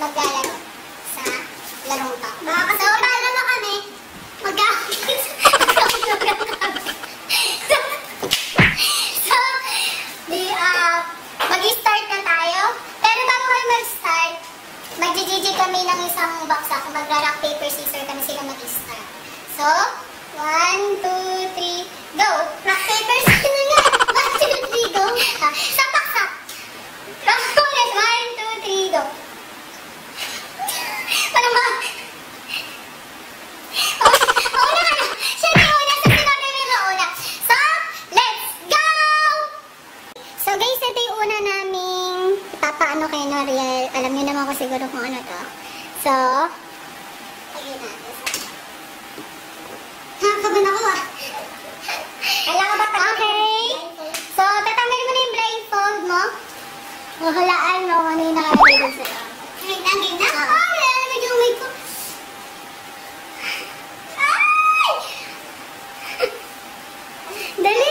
magalag. ko na kung ano to. So, pagin natin sa... Nakakaban ako ah! Alam ka ba talaga? Okay! So, tatanggal mo na yung blindfold mo. Mahalaan mo kung ano yung nakalagay doon sa'yo. Ay, naging na! Oh, wala! Medyo umay ko. Ay! Dali!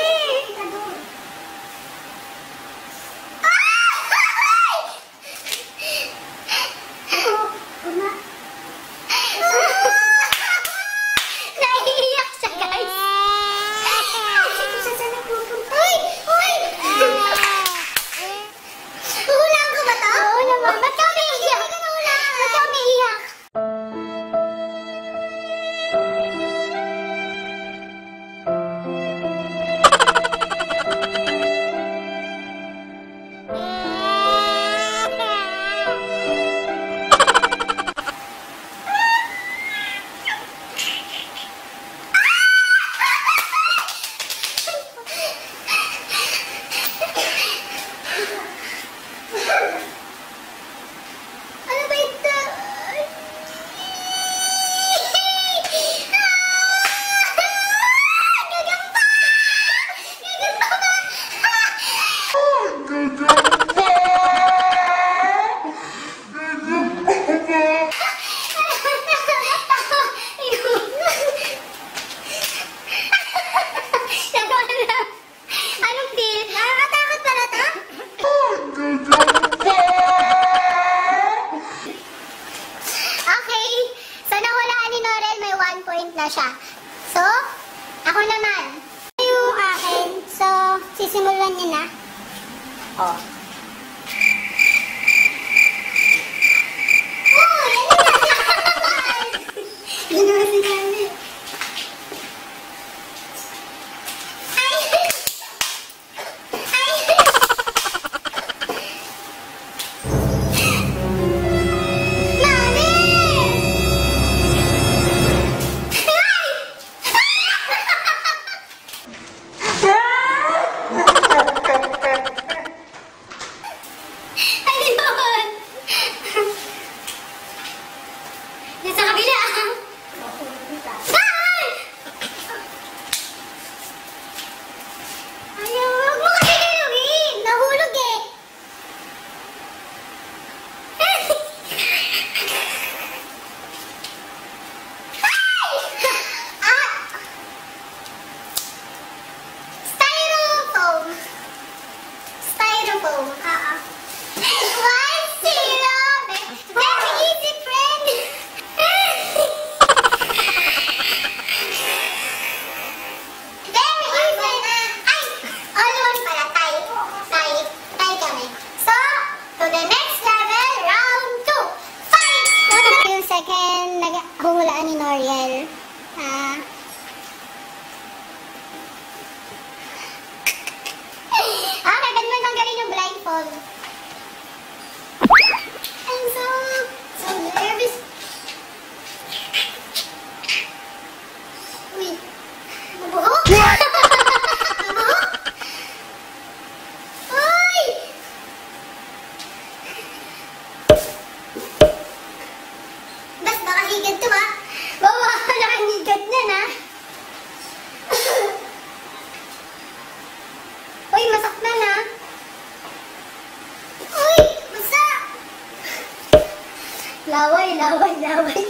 Laway, laway, laway.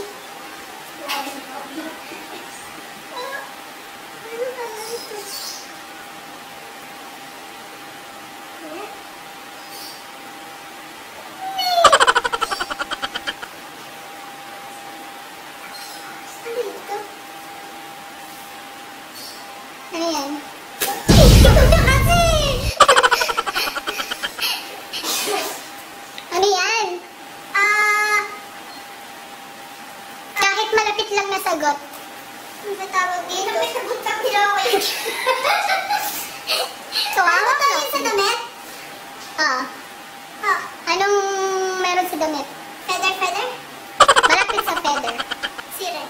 laway. Kawawa ka lang. sa damit? Oo. Oh. Anong meron sa damit? Feather, feather? Malapit sa feather. Sire.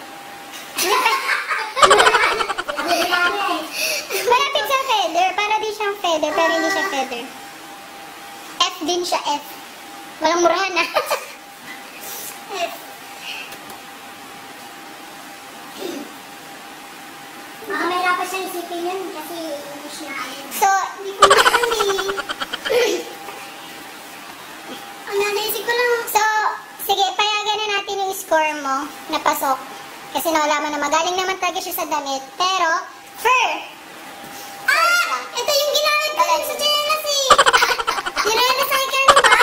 Malapit sa feather. Para di siyang feather, pero hindi siya feather. F din siya, F. Walang murahan ah. Baka may dapat siyang isipin yun kasi English na yun. So, hindi ko makali. Eh. Ang naisip ko lang. So, sige, payagan na natin yung score mo na pasok. Kasi naulaman na magaling naman talaga siya sa damit. Pero, fur! Ah! Ito yung ginamit ko sa chinelas eh! Nire-recycle mo ba?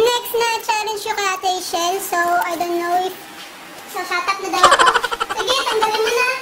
Next na challenge yung kay Ate Shell. So, I don't know if So, shut up na daw ako. thành công nhanh lên nha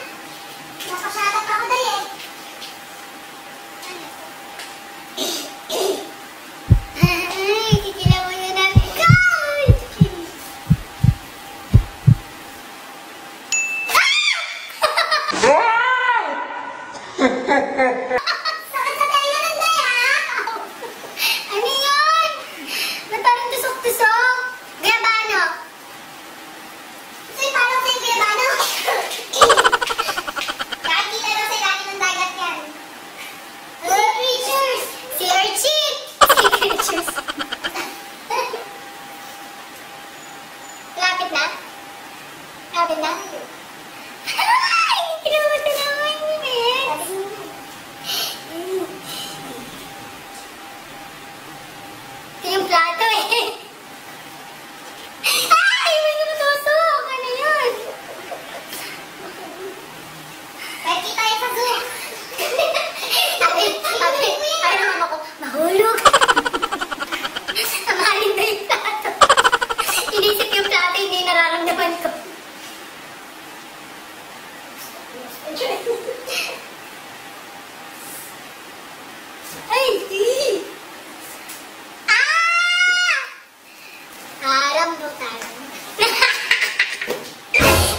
rambutan.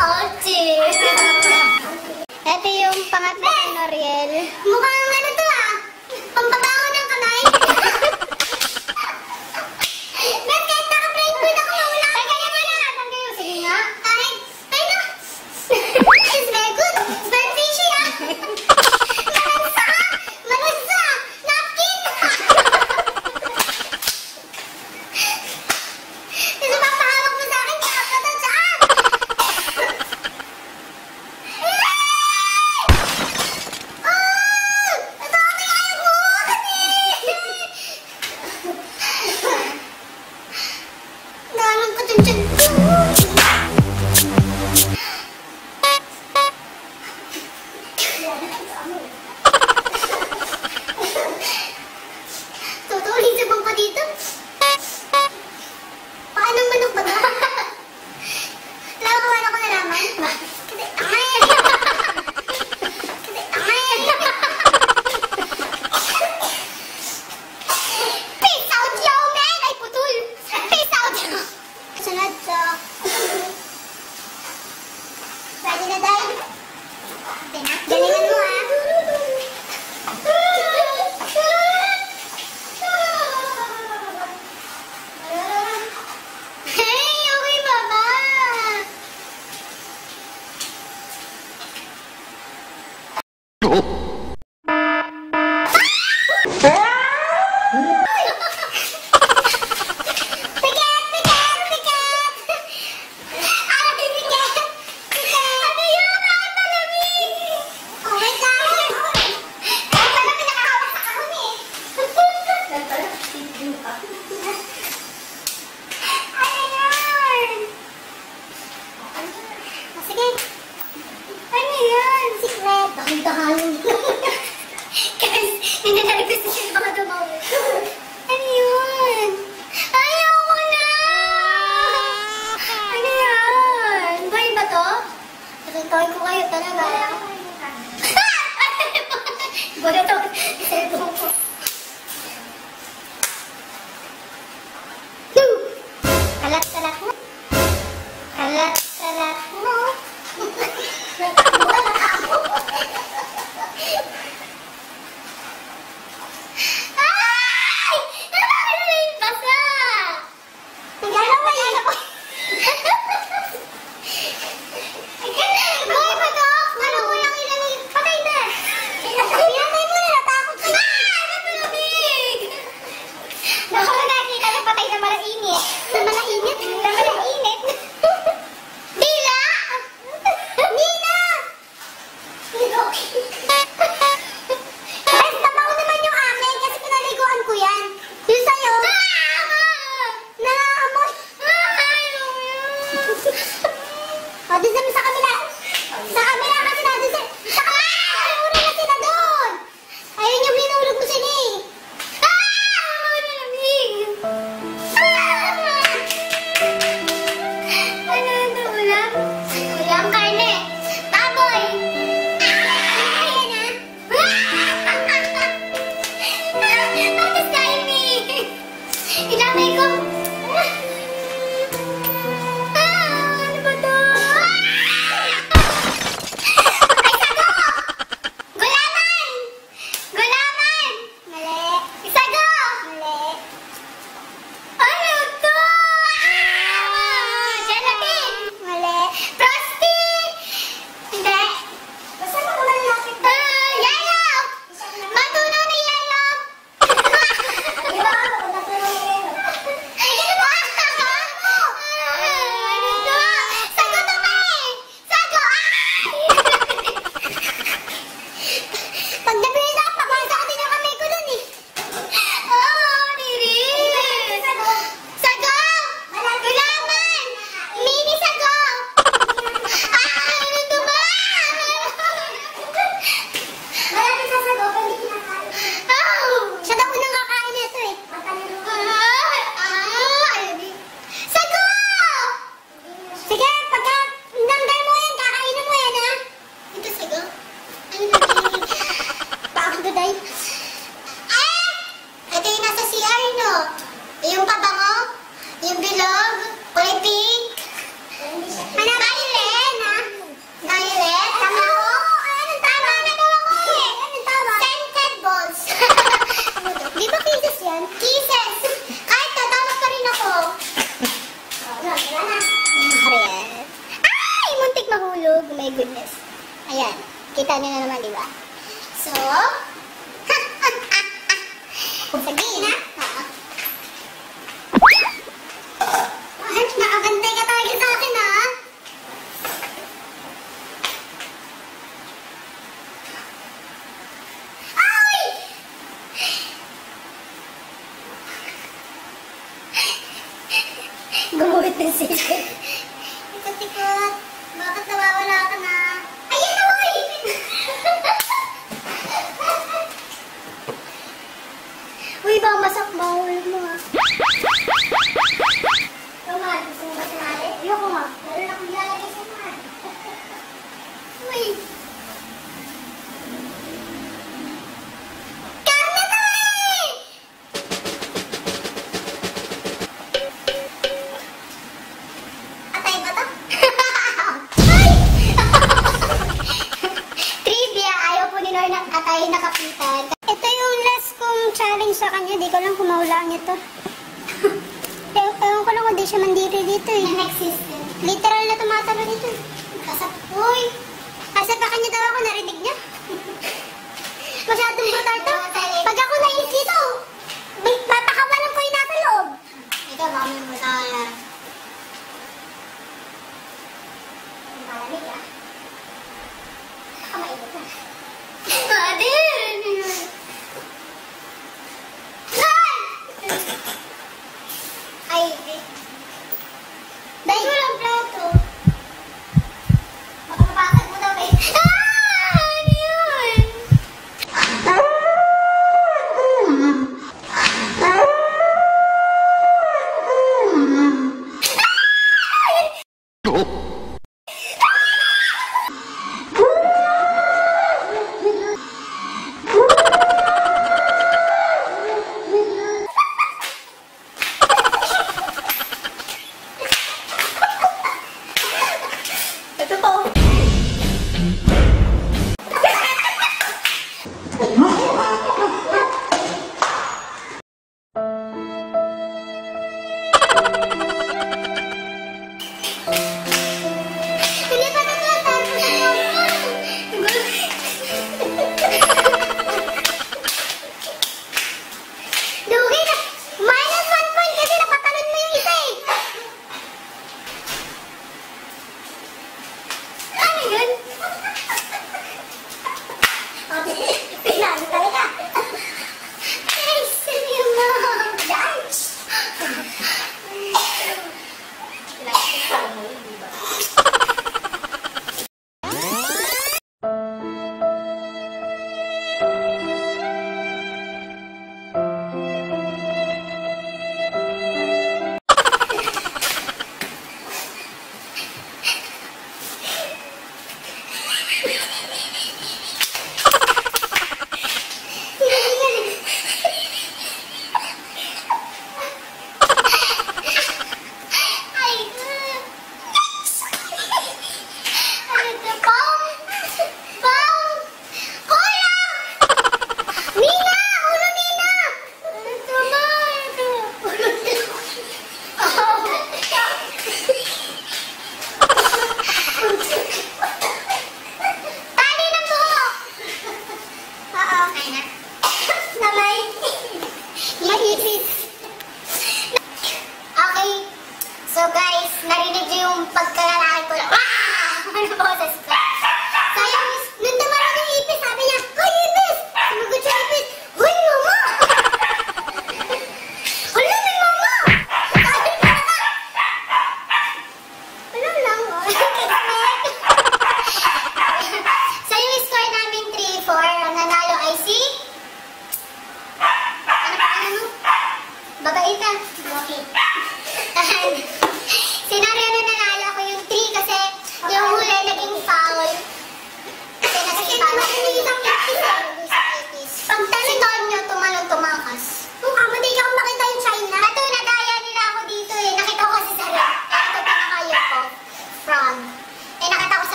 Ouchie! Ito yung pangatlo ni Noriel. Mukhang ご助 số Mình phải đi nữa Uy, asapakan niya daw ako, narinig niya. Masyado na tarto. Pag ako nainis dito, papakawalan ko yung nasa loob. Ikaw, mami mo sa kanya. Malamig ah. Baka mainit ah. Ate! Ay! Ay! Dahil ko lang plan.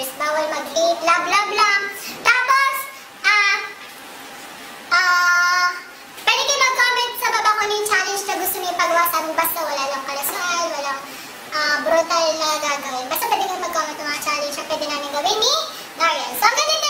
virus, bawal mag-eat, bla bla bla. Tapos, ah, ah, uh, pwede kayo mag-comment sa baba kung ano yung challenge na gusto niyo pagwasan. Basta wala lang kalasal, walang uh, brutal na gagawin. Basta pwede kayo mag-comment ng mga challenge na pwede namin gawin ni Darian. So, ang ganito